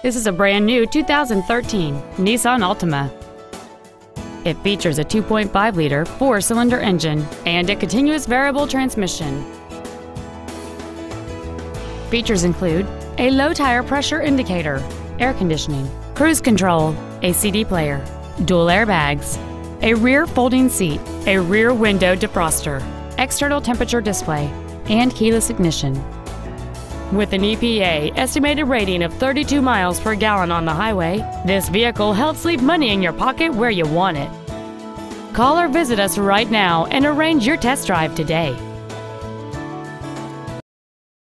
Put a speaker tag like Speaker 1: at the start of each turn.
Speaker 1: This is a brand new 2013 Nissan Altima. It features a 2.5-liter four-cylinder engine and a continuous variable transmission. Features include a low tire pressure indicator, air conditioning, cruise control, a CD player, dual airbags, a rear folding seat, a rear window defroster, external temperature display, and keyless ignition. With an EPA estimated rating of 32 miles per gallon on the highway, this vehicle helps leave money in your pocket where you want it. Call or visit us right now and arrange your test drive today.